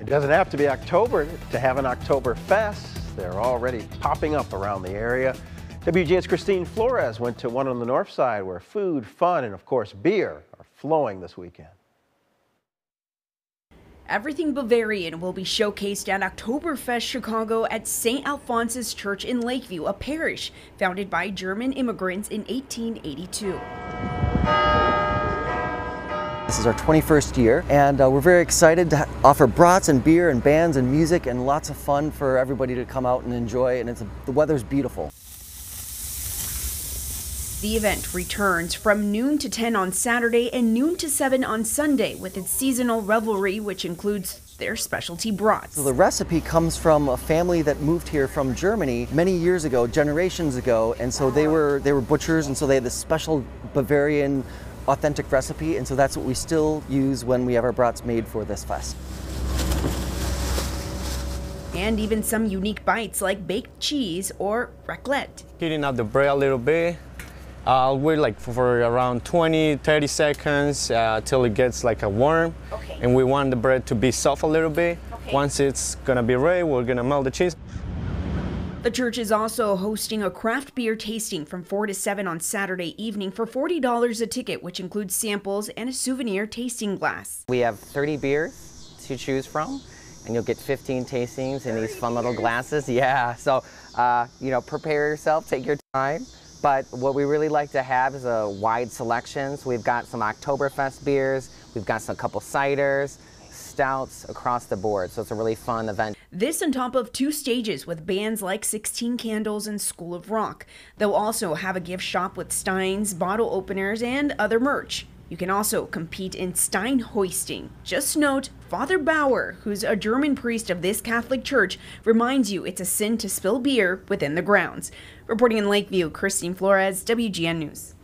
It doesn't have to be October to have an Oktoberfest. They're already popping up around the area. WGN's Christine Flores went to one on the north side where food, fun, and of course beer are flowing this weekend. Everything Bavarian will be showcased at Oktoberfest Chicago at St. Alphonsus Church in Lakeview, a parish founded by German immigrants in 1882. This is our 21st year, and uh, we're very excited to offer brats and beer and bands and music and lots of fun for everybody to come out and enjoy. And it's a, the weather's beautiful. The event returns from noon to 10 on Saturday and noon to 7 on Sunday with its seasonal revelry, which includes their specialty brats. So the recipe comes from a family that moved here from Germany many years ago, generations ago, and so they were they were butchers, and so they had this special Bavarian authentic recipe, and so that's what we still use when we have our brats made for this fest. And even some unique bites like baked cheese or raclette. Heating up the bread a little bit. Uh, I'll wait like for around 20, 30 seconds uh, till it gets like a warm. Okay. And we want the bread to be soft a little bit. Okay. Once it's gonna be ready, we're gonna melt the cheese. The church is also hosting a craft beer tasting from 4 to 7 on Saturday evening for $40 a ticket, which includes samples and a souvenir tasting glass. We have 30 beers to choose from, and you'll get 15 tastings in these fun little glasses. Yeah, so, uh, you know, prepare yourself, take your time. But what we really like to have is a wide selection. So we've got some Oktoberfest beers, we've got some couple ciders, stouts across the board. So it's a really fun event. This on top of two stages with bands like 16 Candles and School of Rock. They'll also have a gift shop with steins, bottle openers, and other merch. You can also compete in Stein hoisting. Just note, Father Bauer, who's a German priest of this Catholic church, reminds you it's a sin to spill beer within the grounds. Reporting in Lakeview, Christine Flores, WGN News.